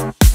Bye.